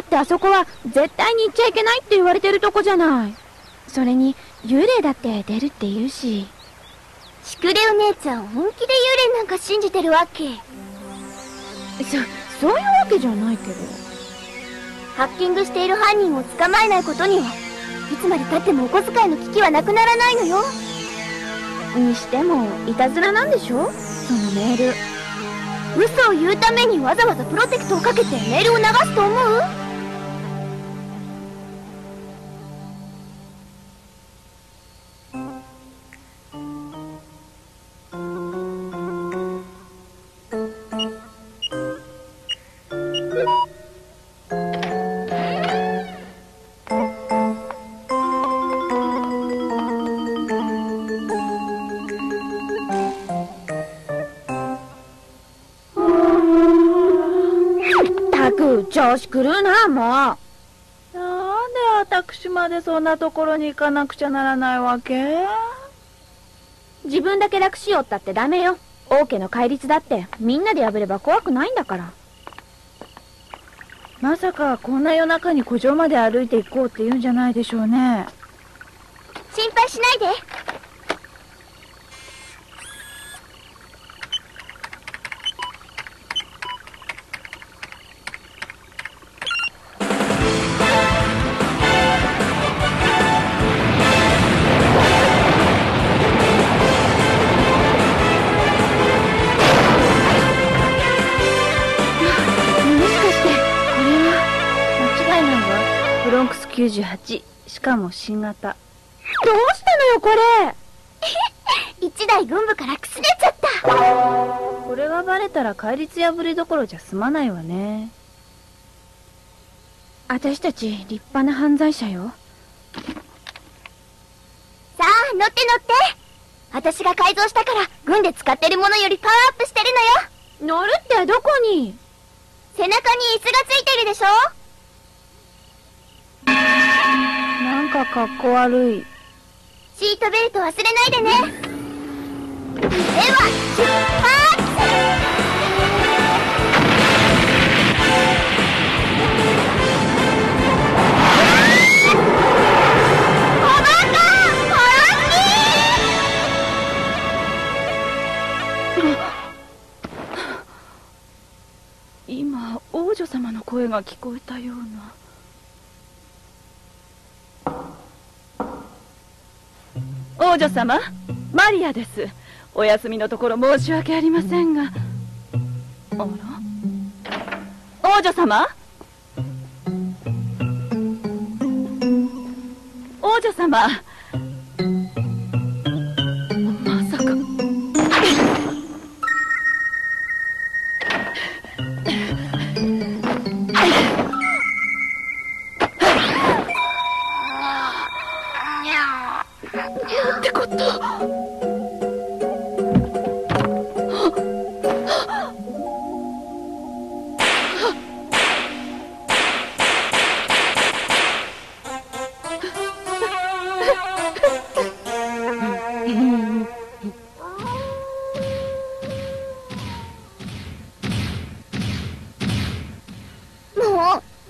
ってあそこは絶対に行っちゃいけないって言われてるとこじゃない。それに幽霊だって出るって言うし。シクレお姉ちゃん本気で幽霊なんか信じてるわけ。そそういうわけじゃないけど。ハッキングしている犯人を捕まえないことにはいつまでたってもお小遣いの危機はなくならないのよ。にしてもいたずらなんでしょ？そのメール。嘘を言うためにわざわざプロテクトをかけてメールを流すと思う？調子狂うなもう。なんで私までそんなところに行かなくちゃならないわけ？自分だけ楽しようったってダメよ。王家の戒律だって。みんなで破れば怖くないんだから。まさかこんな夜中に古城まで歩いていこうって言うんじゃないでしょうね。心配しないで98しかも新型。どうしたのよこれ。一台軍部からくすねちゃった。これがバレたら戒律破りどころじゃ済まないわね。私たち立派な犯罪者よ。さあ乗って乗って。私が改造したから軍で使ってるものよりパワーアップしてるのよ。乗るってどこに？背中に椅子がついてるでしょかかっこ悪い。シートベルト忘れないでね。では出発!今王女様の声が聞こえたような王女様マリアです。お休みのところ申し訳ありませんが。あら？王女様？王女様？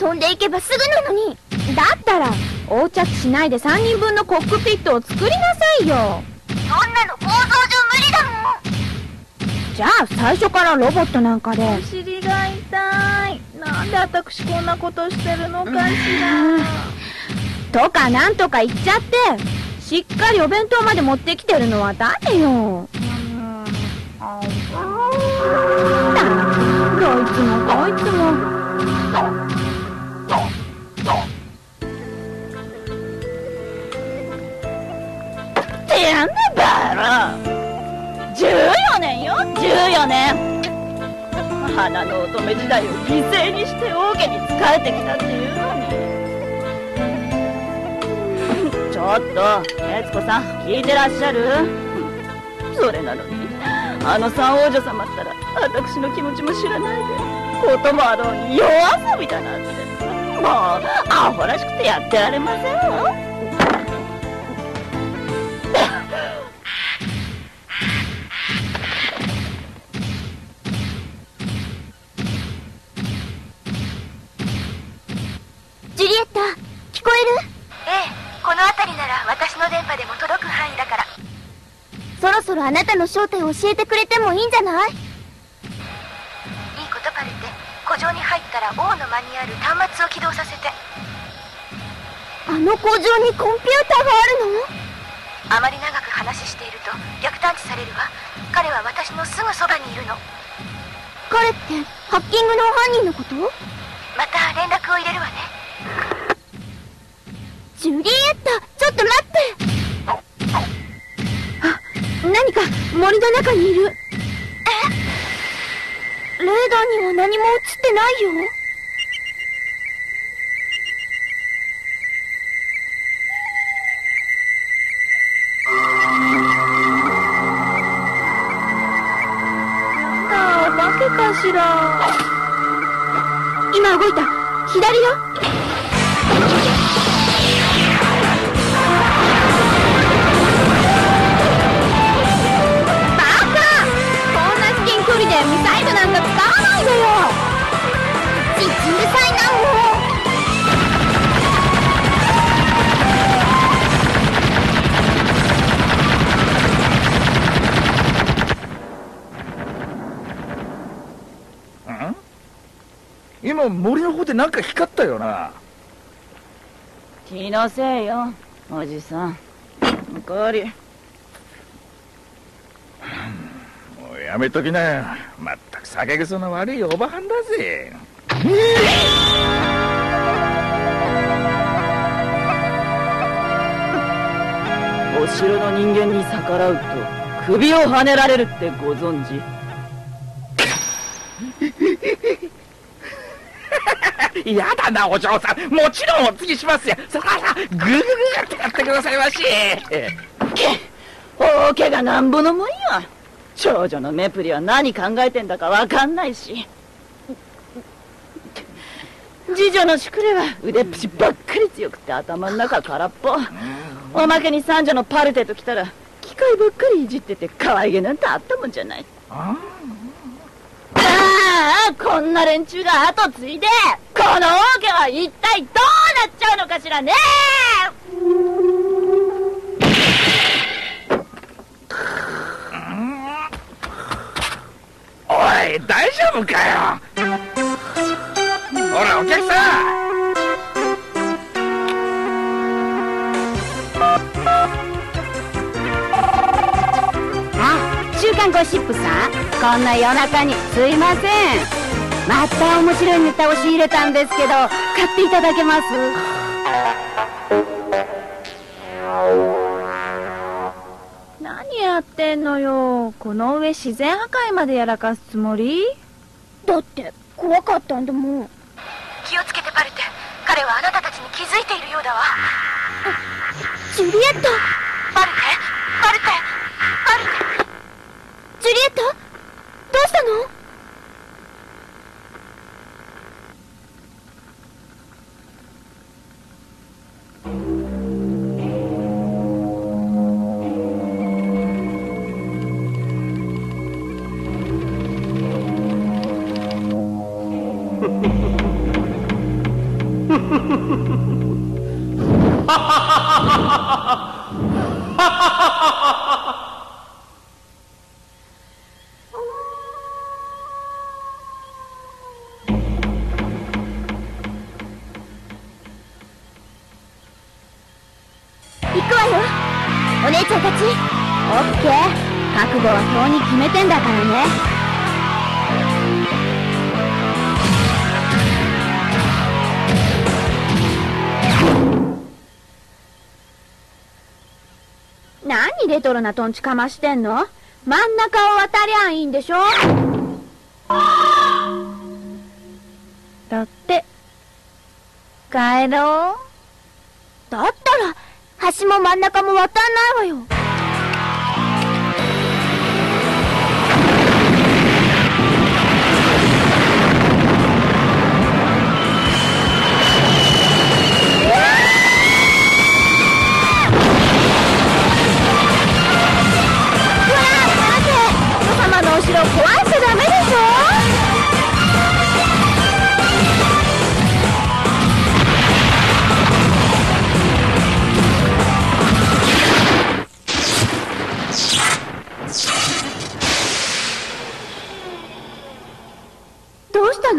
飛んでいけばすぐなのに。だったら横着しないで3人分のコックピットを作りなさいよ。そんなの構造上無理だもん。じゃあ最初からロボットなんかで。お尻が痛い。なんで私こんなことしてるのかしら。とかなんとか言っちゃってしっかりお弁当まで持ってきてるのは誰よ。こいつもこいつもんねバロ14年よ。14年。花の乙女時代を犠牲にして王家に仕えてきたっていうのにちょっと悦子さん聞いてらっしゃる？それなのに。あの三王女様ったら私の気持ちも知らないで。こともあろうに夜遊びだなんて。もうアホらしくてやってられませんよろあなたの正体を教えてくれてもいいんじゃない？いいことパルテ古城に入ったら王の間にある端末を起動させて。あの工場にコンピューターがあるの？あまり長く話していると逆探知されるわ。彼は私のすぐそばにいるの。彼ってハッキングの犯人のこと？また連絡を入れるわね。ジュリエットちょっと待って森の中にいる。え？レーダーには何も映ってないよ。あお化けかしら。今動いた。左よわないでよちっちうるさいなもう今森の方でなんか光ったよな。気のせいよおじさん。おかわりもうやめときな。よまったく酒癖の悪いおばはんだぜ。お城の人間に逆らうと首をはねられるってご存知？やだなお嬢さん。もちろんお継ぎしますよ。さあさあぐーぐーぐーってやってくださいまし。大怪我なんぼのもんよ長女のメプリは何考えてんだかわかんないし。次女のシュクレは腕っぷしばっかり強くて頭の中空っぽ。おまけに三女のパルテと来たら機械ばっかりいじってて可愛げなんてあったもんじゃない。ああこんな連中が後継いでこの王家は一体どうなっちゃうのかしらねおい大丈夫かよ。ほらお客さん。あ週刊ゴシップさんこんな夜中にすいません。また面白いネタを仕入れたんですけど買っていただけます。やってんのよ。この上自然破壊までやらかすつもり？だって怖かったんだもん。気をつけてパルテ彼はあなたたちに気づいているようだわ。ジュリエット。パルテパルテパルテジュリエット？どうしたの？お姉ちゃんたち。オッケー。覚悟はとうに決めてんだからね。レトロなトンチかましてんの？真ん中を渡りゃいいんでしょ？だって帰ろう。だったら橋も真ん中も渡んないわよ。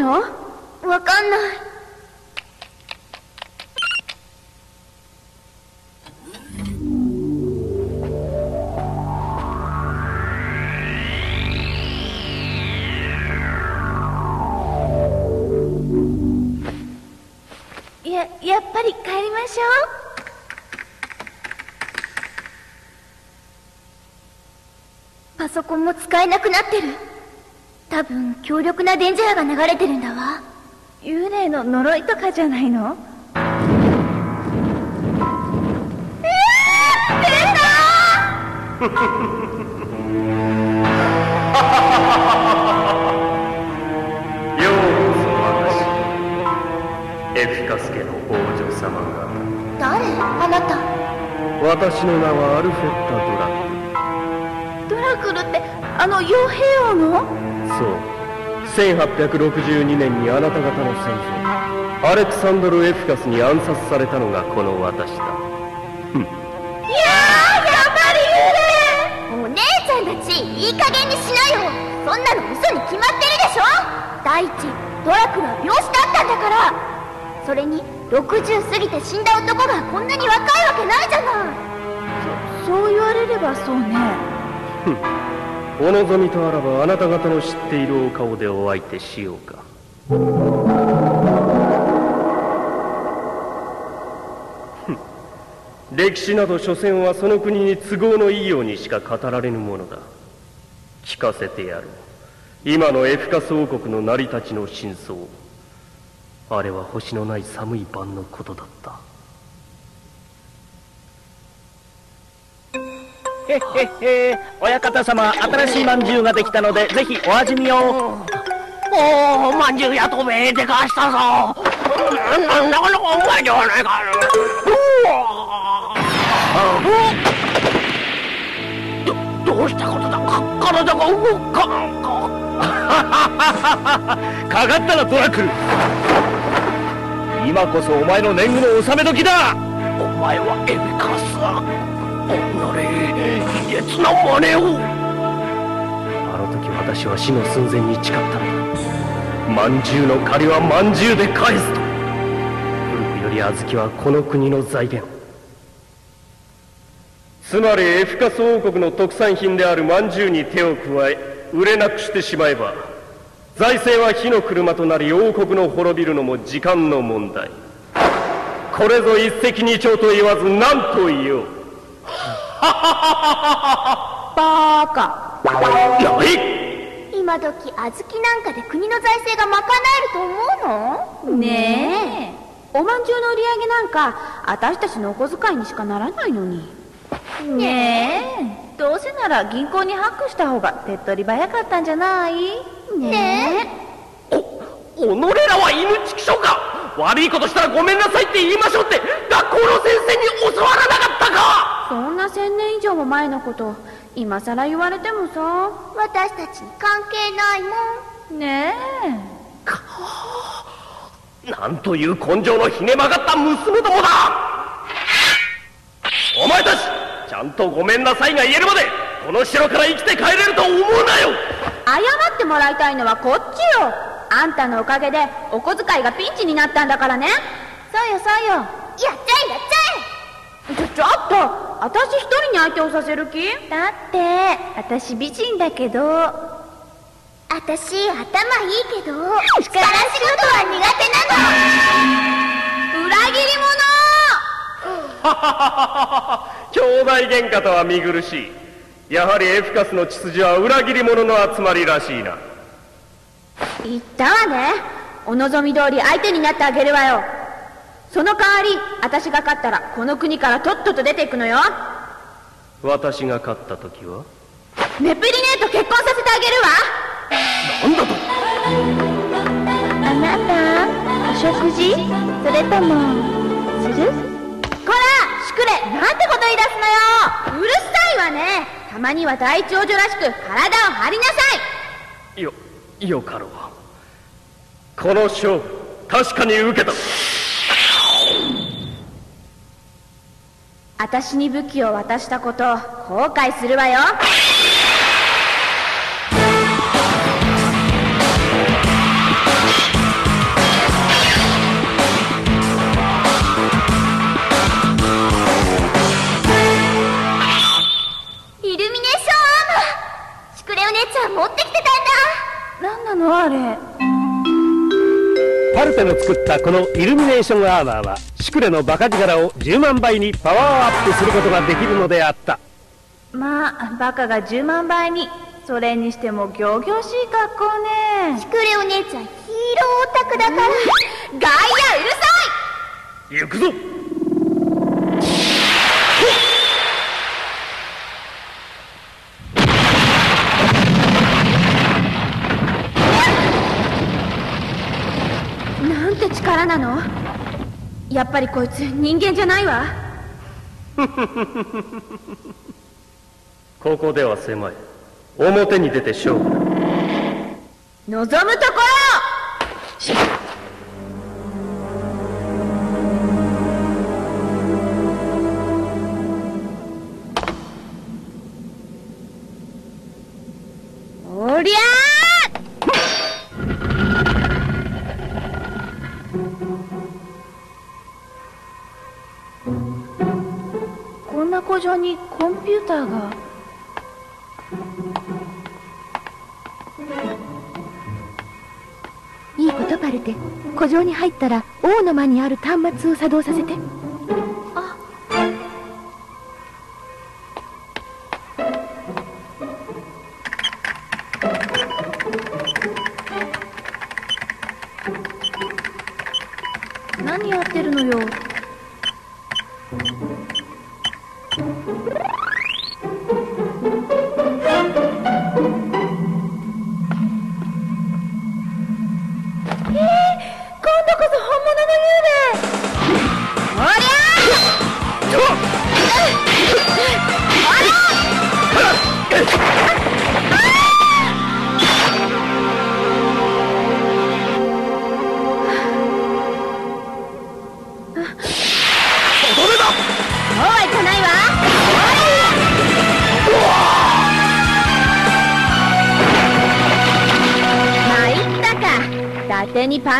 の？わかんない。ややっぱり帰りましょう。パソコンも使えなくなってる。多分強力な電磁波が流れてるんだわ。幽霊の呪いとかじゃないの？えー、出ようこそ私。エフィカス家の王女様が。誰？あなた。私の名はアルフェッタ・ドラドラクルってあの傭兵王の？そう。1862年にあなた方の先祖アレクサンドル・エフィカスに暗殺されたのがこの私だ。いやーやっぱり幽霊。お姉ちゃんたちいい加減にしなよ。そんなの嘘に決まってるでしょ。第一ドラクルは病死だったんだから。それに60過ぎて死んだ男がこんなに若いわけないじゃない。そそう言われればそうねお望みとあらばあなた方の知っているお顔でお相手しようか。歴史など所詮はその国に都合のいいようにしか語られぬものだ。聞かせてやる。今のエフカス王国の成り立ちの真相。あれは星のない寒い晩のことだった。へっへっへ。親方様新しいまんじゅうができたのでぜひお味見を。おおまんじゅうやとめでかしたぞ。ななかなかうまいではないかどどうしたことだ。か体が動かんかかかったなトラクル今こそお前の年貢の納め時だ。お前はエビカスおのれ卑劣な真似を。あの時私は死の寸前に誓ったのだ。まんじゅうの借りはまんじゅうで返すと。古くより小豆はこの国の財源。つまりエフカス王国の特産品であるまんじゅうに手を加え売れなくしてしまえば財政は火の車となり王国の滅びるのも時間の問題。これぞ一石二鳥と言わず何と言おうバーカ。やい。今時小豆なんかで国の財政が賄えると思うの？ねえ。おまんじゅうの売り上げなんか私たちのお小遣いにしかならないのに。ねえ。どうせなら銀行にハックした方が手っ取り早かったんじゃない？ねお己らは犬畜生か悪いことしたらごめんなさいって言いましょうって学校の先生に教わらなかったか。そんな千年以上も前のこと今さら言われてもさ。私たちに関係ないもん。ねなんという根性のひね曲がった娘どもだ。お前たちちゃんとごめんなさいが言えるまでこの城から生きて帰れると思うなよ。え謝ってもらいたいのはこっちよあんたのおかげでお小遣いがピンチになったんだからね。そうよそうよ。やっちゃえやっちゃちょちょっと。私一人に相手をさせる気？えだって私美人だけど。私頭いいけど力仕事は苦手なの。裏切り 兄弟喧嘩とは見苦しい。やはりエフカスの血筋は裏切り者の集まりらしいな。者言ったわね。お望み通り相手になってあげるわよ。その代わり私が勝ったらこの国からとっとと出ていくのよ。私が勝った時は？ネプリネーと結婚させてあげるわ。あなたお食事？それともする？こらシュクレなんてこと言い出すのよ。うるさいわね。たまには第一王女らしく体を張りなさい。よよかろう。この勝負確かに受けた私に武器を渡したこと後悔するわよ。イルミネーションアーム！シクレお姉ちゃん持ってきてたんだなのあれ？パルテの作ったこのイルミネーションアーマーはシクレのバカ力を10万倍にパワーアップすることができるのであった。まあバカが10万倍にそれにしても仰々しい格好ね。シクレお姉ちゃんヒーローオタクだから。ガイアうるさ行くぞなんて力なの？やっぱりこいつ人間じゃないわ。ここでは狭い。表に出て勝負だ。望むところこんな古城にコンピューターが。いいことパルテ。古城に入ったら王の間にある端末を作動させて。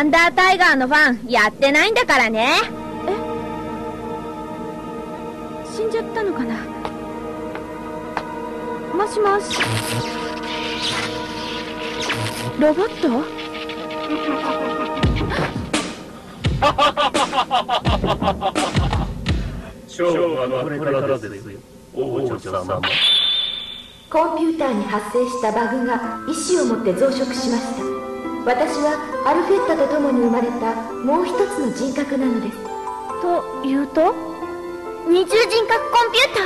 ンダータイガーのファンやってないんだからね。え？死んじゃったのかな？もしもし？ロボット？勝負はこれからですよ。王女様。コンピューターに発生したバグが意志を持って増殖しました私はアルフェッタと共に生まれたもう一つの人格なのです。というと？二重人格コンピュータ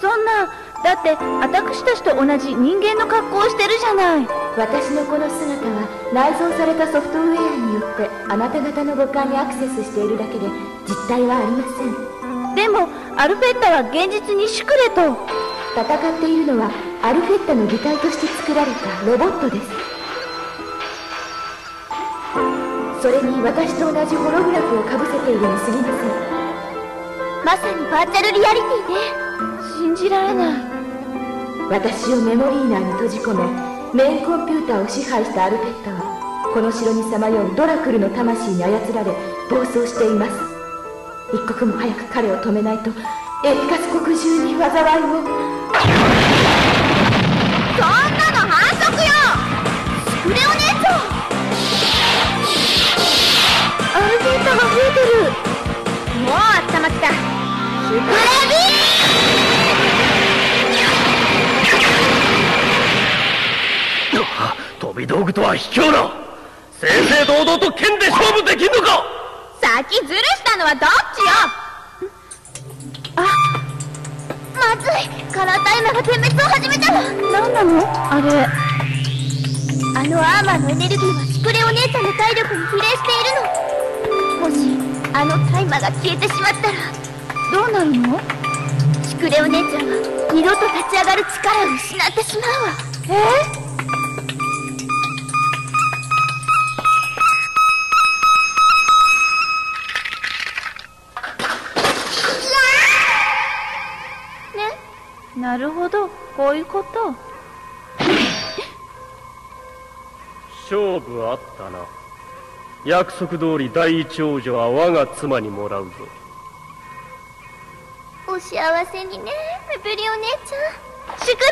そんなだって私たちと同じ人間の格好をしてるじゃない。私のこの姿は内蔵されたソフトウェアによってあなた方の五感にアクセスしているだけで実体はありません。でもアルフェッタは現実にシュクレと戦っているのはアルフェッタの擬態として作られたロボットです。それに私と同じホログラフをかぶせているに過ぎません。ーまさにバーチャルリアリティね。信じられない。私をメモリー内に閉じ込めメインコンピューターを支配したアルフェッタはこの城にさまようドラクルの魂に操られ暴走しています。一刻も早く彼を止めないとエリカス国中に災いをそんなの反則よクレお姉ちゃんアルフェッタが増えてるもう温まったシュクレ飛び道具とは卑怯な。正々堂々と剣で勝負できんのか。先ずるしたのはどっちよ。まずい。カラータイマーが点滅を始めたわ何なの？あれ。あのアーマーのエネルギーはシクレお姉ちゃんの体力に比例しているの。もしあのタイマーが消えてしまったら。どうなるの？シクレお姉ちゃんは二度と立ち上がる力を失ってしまうわ。え？ねなるほど。こういうこと。勝負あったな。約束通り第一王女は我が妻にもらうぞ。お幸せにねメブリお姉ちゃん。シュクレ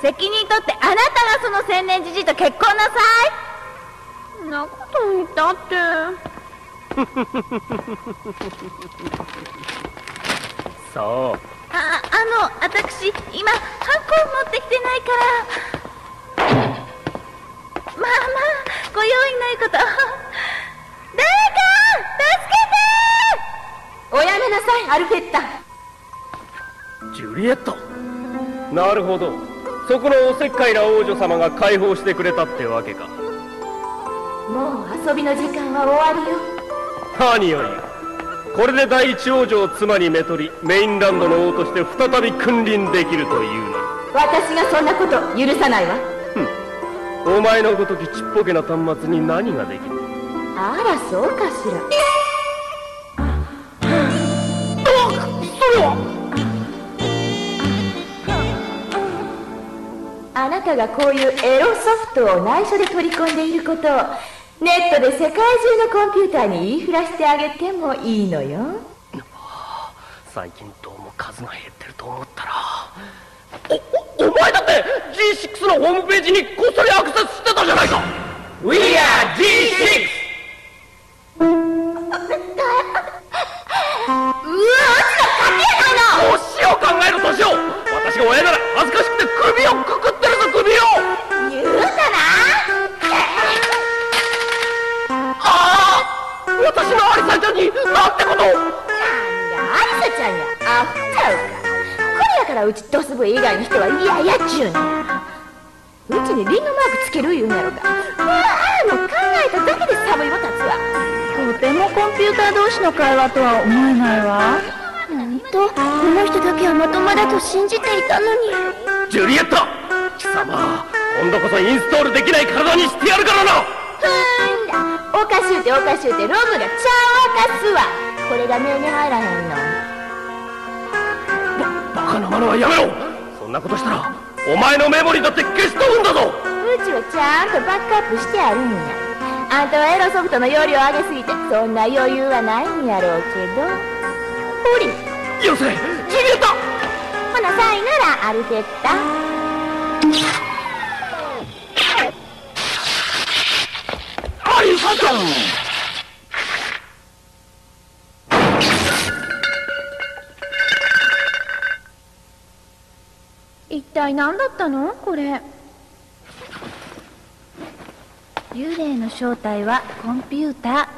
責任取ってあなたがその千年じじいと結婚なさい。んなこと言ったって。そうああの私今ハンコ持ってきてないから。まあまあご用意ないこと。誰か助けておやめなさいアルフェッタ。ジュリエット。なるほど。そこのおせっかいな王女様が解放してくれたってわけか。もう遊びの時間は終わりよ。何よりこれで第一王女を妻にめとりメインランドの王として再び君臨できるというのに私がそんなこと許さないわ。お前のごときちっぽけな端末に何ができる？あらそうかしら。あなたがこういうエロソフトを内緒で取り込んでいることをネットで世界中のコンピューターに言いふらしてあげてもいいのよ最近どうも数が減ってると思ったらおおお前だって G6 のホームページにこっそりアクセスしてたじゃないか We are G6! 年を考える年を私が親なら恥ずかしくて首をくくってるぞ首を言うたなあ私のアリサちゃんになんてこと。をアリサちゃんやアホちゃうかこれやからうちドスブ以外の人は嫌やっちゅうねやうちにリンゴマークつける言うんやろか。ああもう考えただけで寒いも立つわとてもコンピューター同士の会話とは思えないわ。本当？この人だけはまともだと信じていたのに。ジュリエット貴様今度こそインストールできない体にしてやるからな。ふんだおかしゅうておかしゅうてロムがちゃわかすわこれが目に入らへんの。バカなものはやめろ。そんなことしたらお前のメモリーだって消し飛ぶんだぞ。うちはちゃんとバックアップしてあるんや。あんたはエロソフトの容量上げすぎてそんな余裕はないんやろうけど。ほり。よせジュリエットほなさいならアルフェッタアリサちゃん一体何だったのこれ幽霊の正体はコンピュータ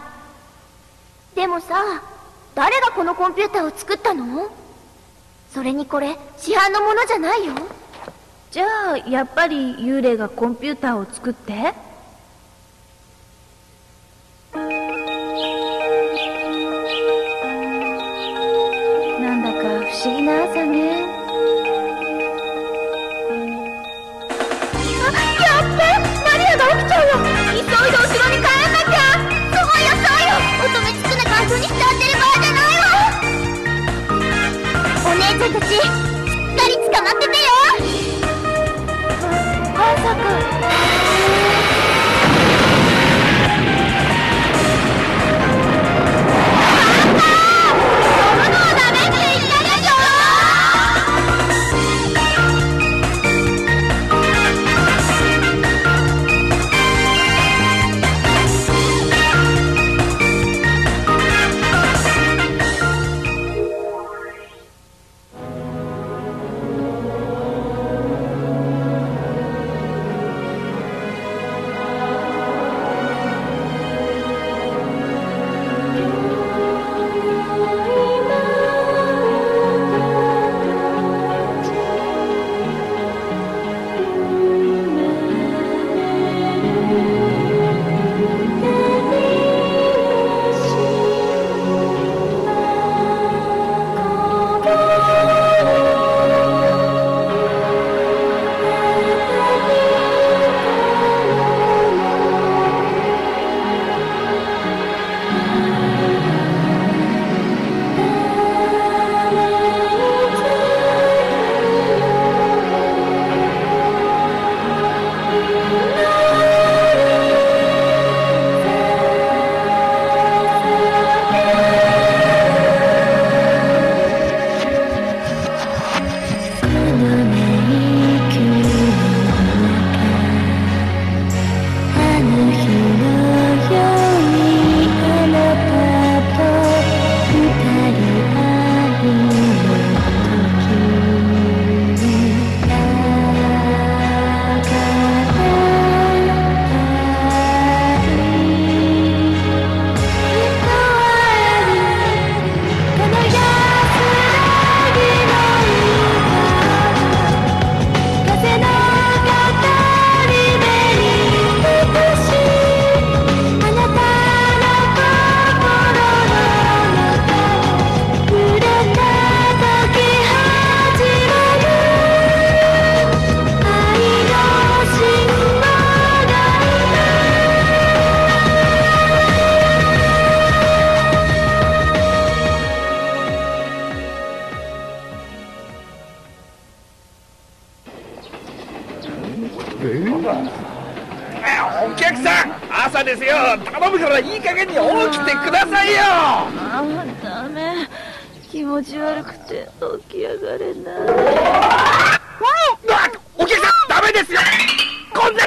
ーでもさ誰がこのコンピューターを作ったのそれにこれ市販のものじゃないよじゃあやっぱり幽霊がコンピューターを作ってなんだか不思議な朝ね。あやってマリアが起きちゃうよ急いで後ろに帰らなきゃ。そうよそうよ乙女つくな感想にしちゃってる場合じゃないわ。お姉ちゃんたちしっかり捕まって気持ち悪くて起き上がれない。お客さんダメですよ！こんな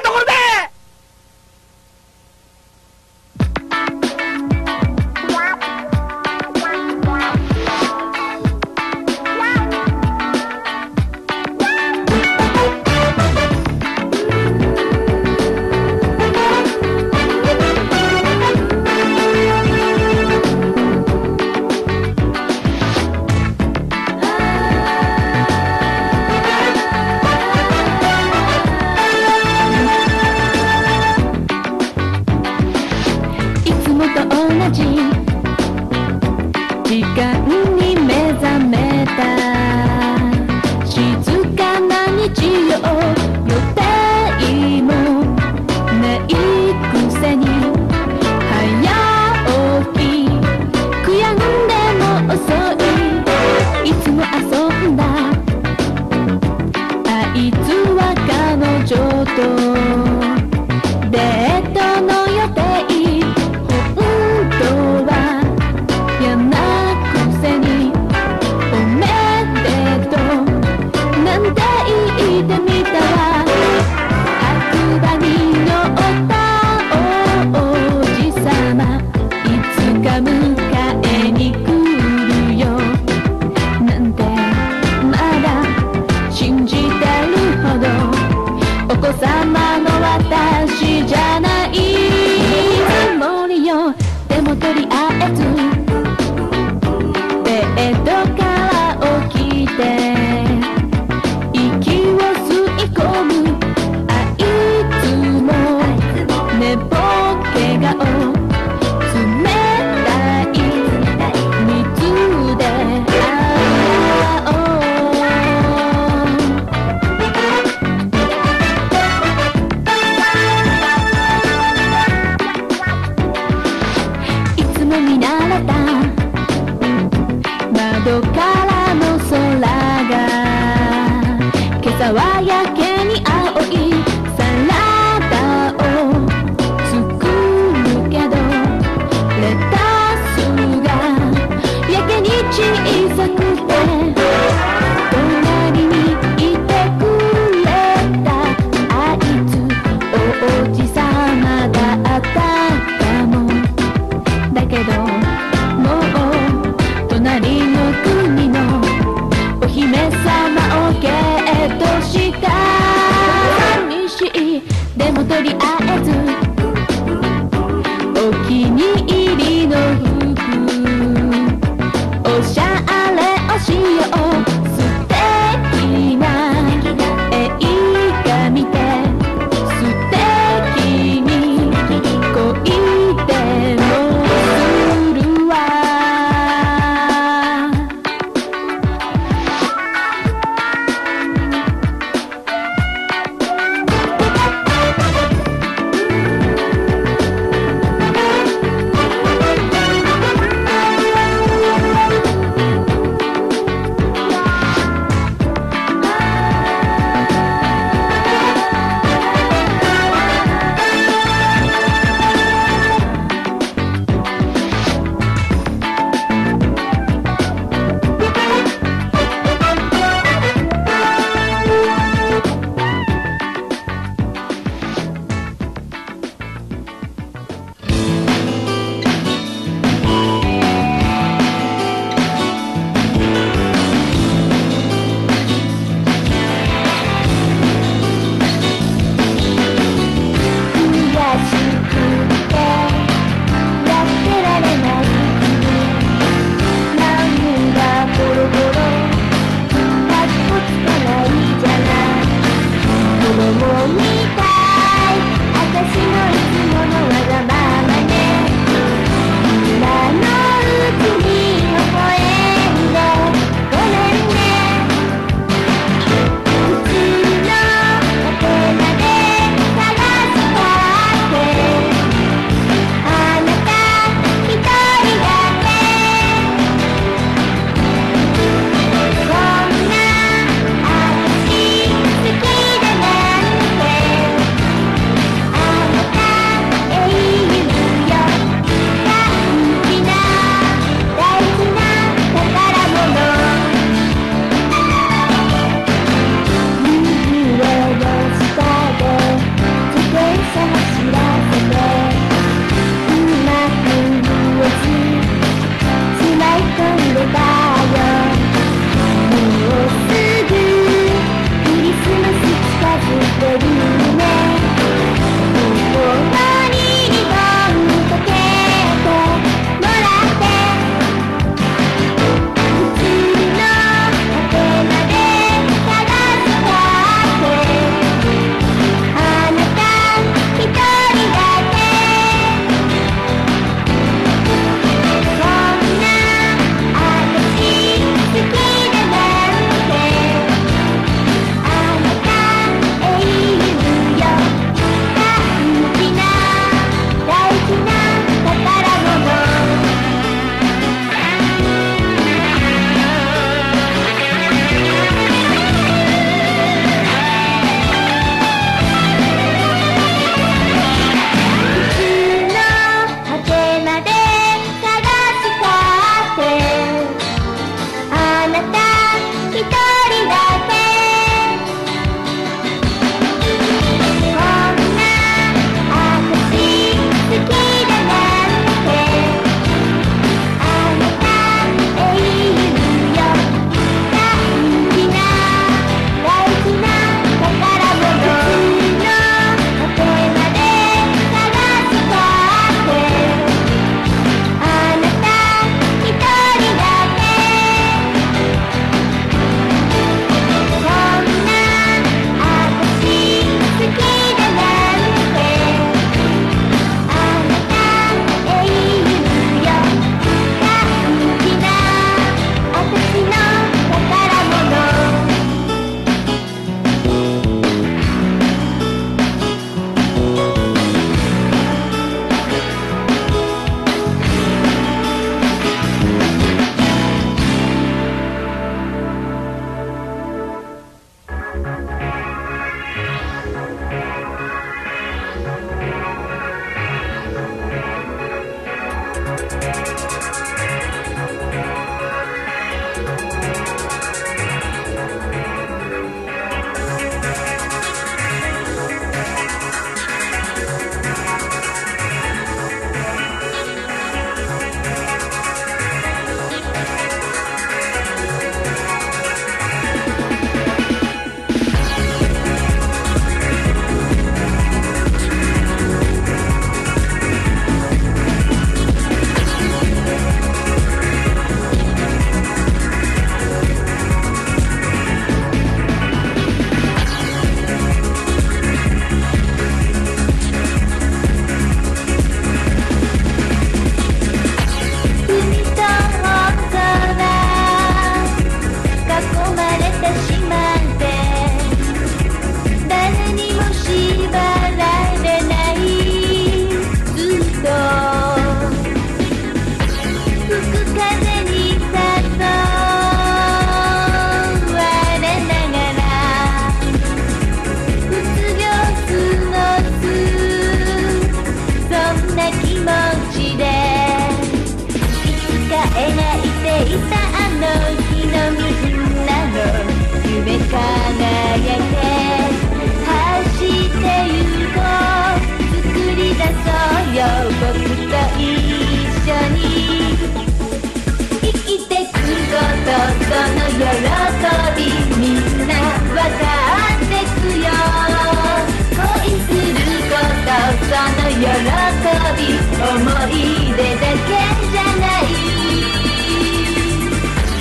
思い出だけじゃない。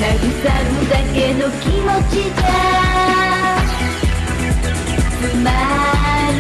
慰むだけの気持ちじゃ。まり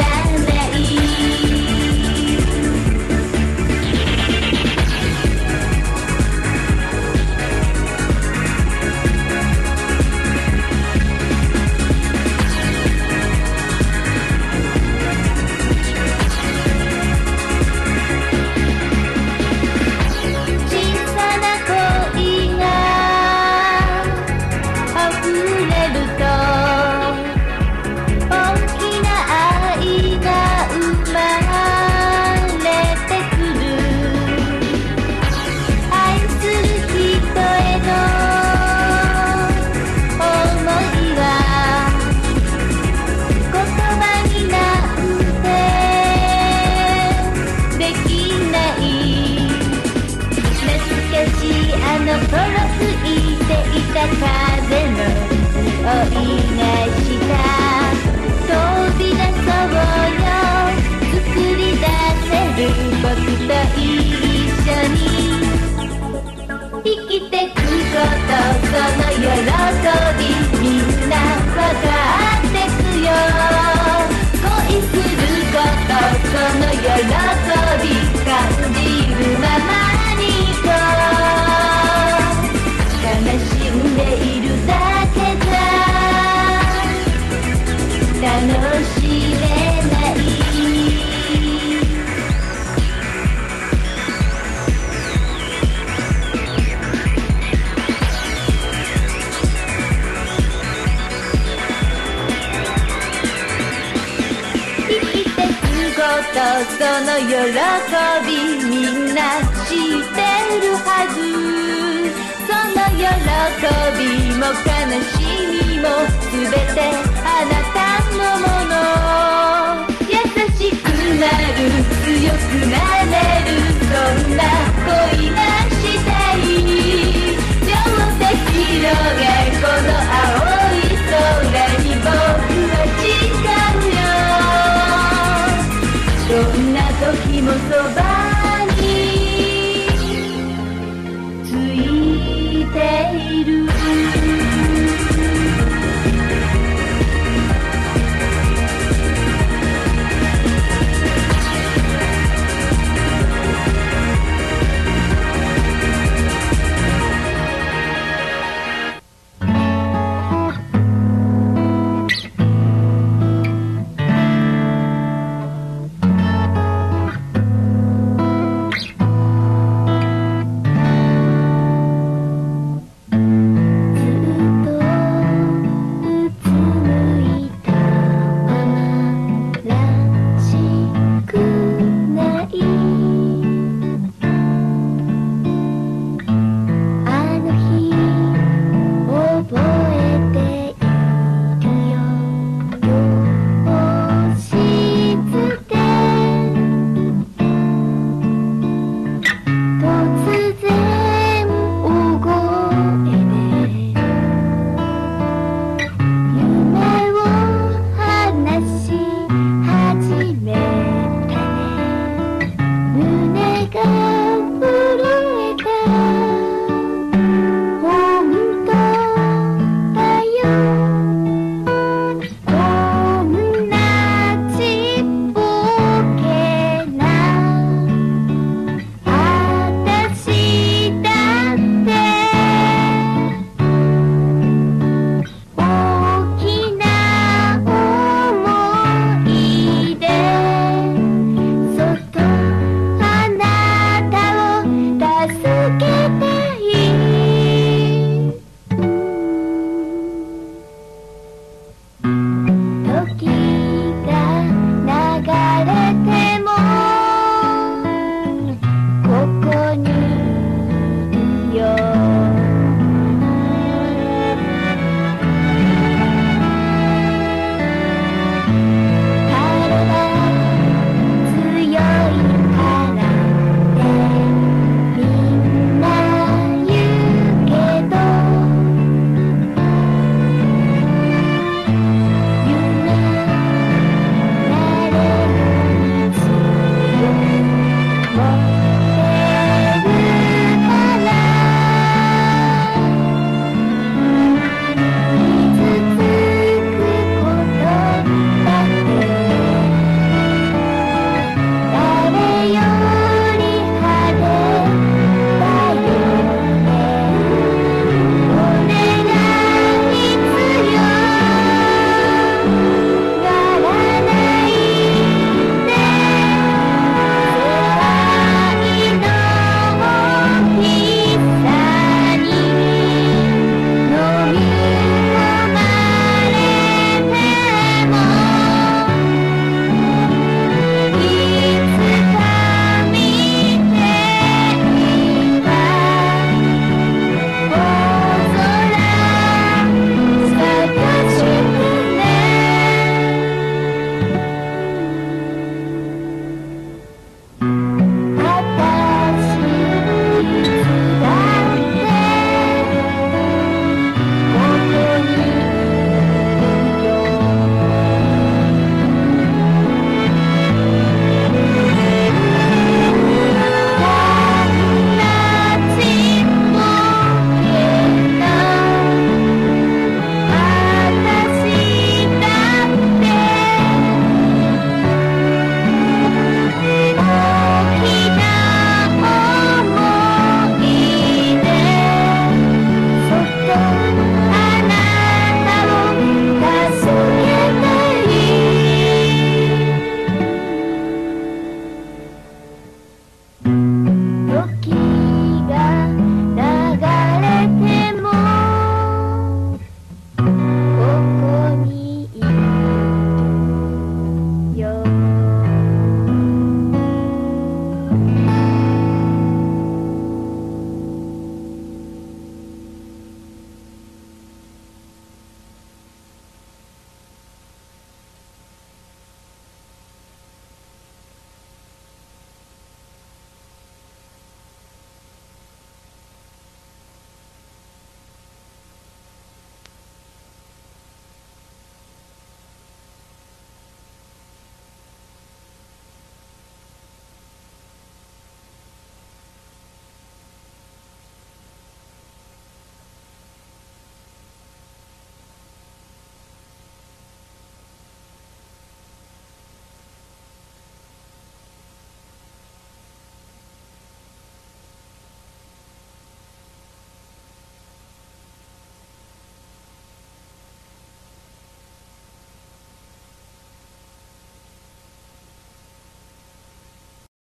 あの頃吹いていた風の匂いがした飛び出そうよ。作り出せる僕と一緒に生きてくことその喜び。みんなわかってくよ。恋することその喜び。の喜びみんな知ってるはず。その喜びも悲しみも全てあなたのもの。優しくなる強くなれる。そんな